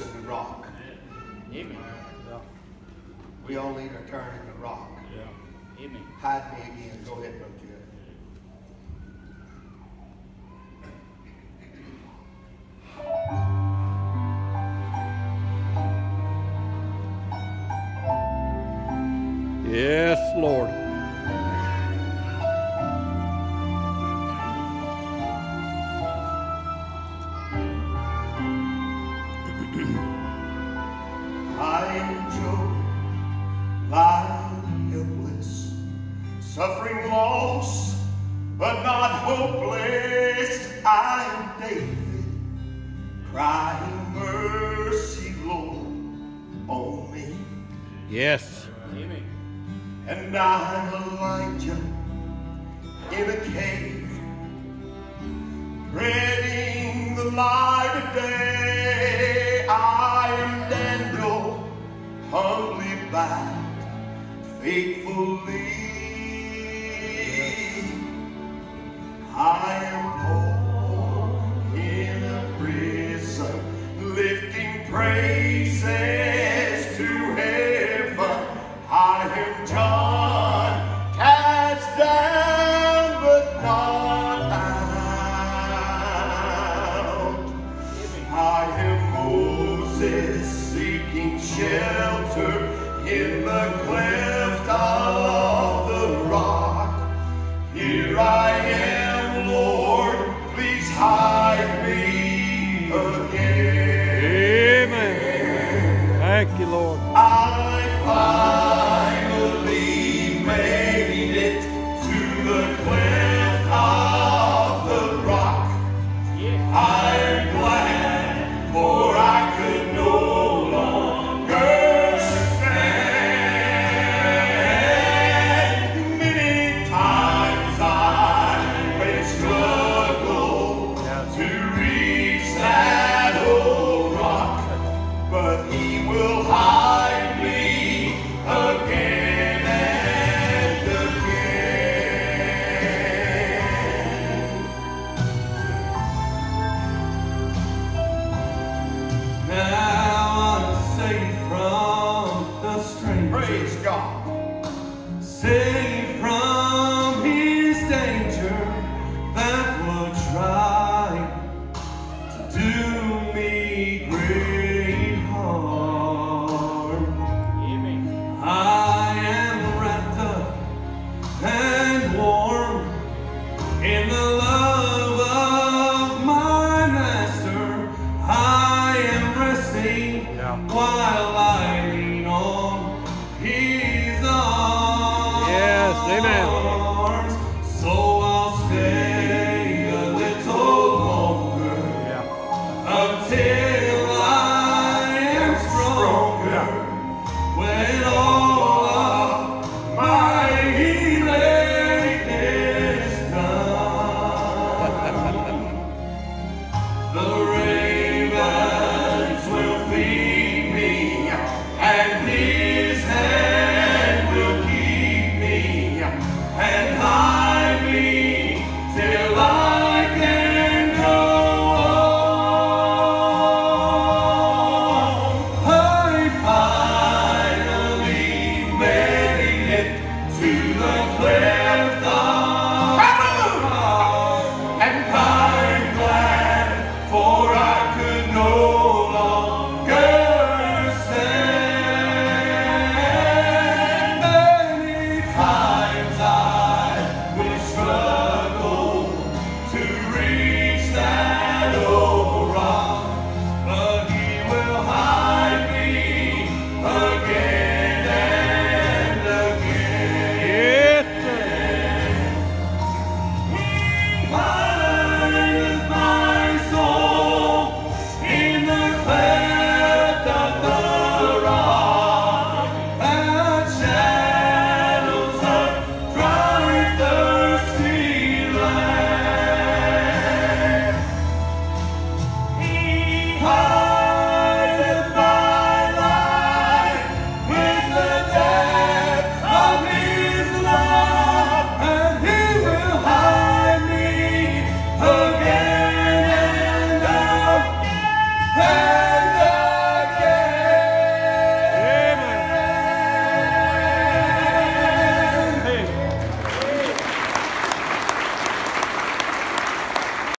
us in the rock. Amen. Yeah. We all need a turn in the rock. Yeah. Amen. Hide me again. Go ahead, Brother Jeff. Yes, Lord. But not hopeless. I am David, crying mercy, Lord, on me. Yes. Amen. And I'm Elijah in a cave, dreading the light of day. I am Daniel, humbly bound, faithfully. Shelter in the cleft of the rock. Here I am, Lord, please hide me again. Amen. Thank you, Lord. I finally made it to the cleft amen.